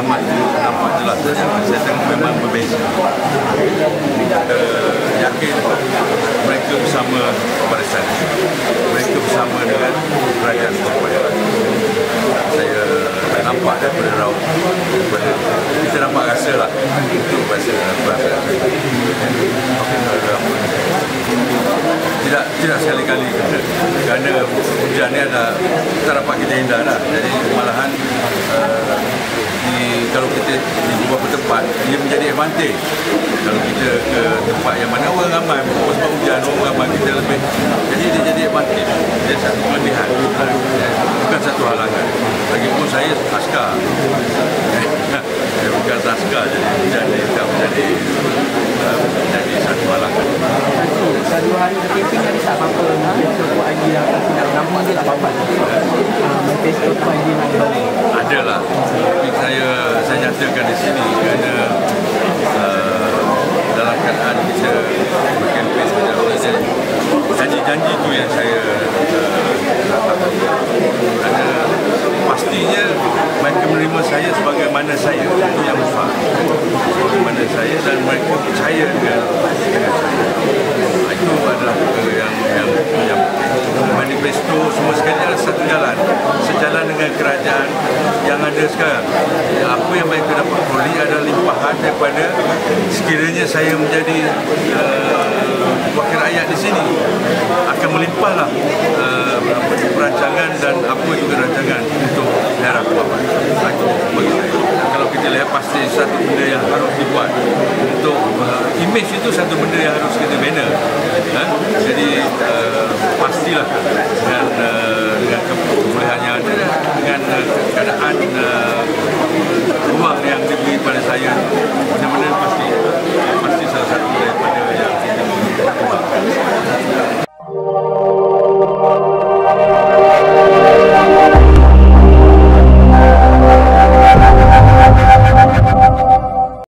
pengalaman itu pendapat itulah saya, saya tengok memang berbeza. Kita yakin mereka bersama kepada saya. Mereka bersama dengan kerajaan Korea saya tak nampak daripada Rauh daripada, kita nampak rasa lah. Itu bahasa bahasa tidak tidak sekali-kali kerana, kerana hujan ni ada tak dapat kita hindar lah jadi malahan uh, kalau kita di beberapa tempat ia menjadi advantage. Kalau kita ke tempat yang mana orang ramai sebab hujan orang ramai kita lebih jadi dia jadi advantage. Dia satu kelebihan bukan satu halangan. Lagipun saya askar. Saya bukan askar jadi hujan ni tak menjadi menjadi satu halangan. Dua hari berkeping tadi tak apa-apa. Ha? Untuk ID yang tidak nama dia tak apa-apa Manifesto tu ID nak ada lah tapi saya saya nyatakan di sini kerana uh, dalam keadaan kita berkempen sebenarnya janji-janji tu yang saya uh, kerana pastinya mereka menerima saya sebagaimana saya itu yang besar sebagaimana saya dan mereka percaya dengan, dengan saya itu adalah perkara yang yang yang manifesto semua sekali adalah satu jalan sejalan dengan kerajaan yang ada sekarang. Apa yang mereka dapat peroleh adalah limpahan daripada sekiranya saya menjadi uh, wakil rakyat di sini akan melimpahlah uh, perancangan dan apa juga rancangan untuk daerah saya. Kalau kita lihat pasti satu benda yang harus dibuat untuk uh, image itu satu benda yang harus kita bina ha? jadi uh, pastilah. Dengan uh, dengan kebolehan yang ada dengan uh, keadaan uh, ruang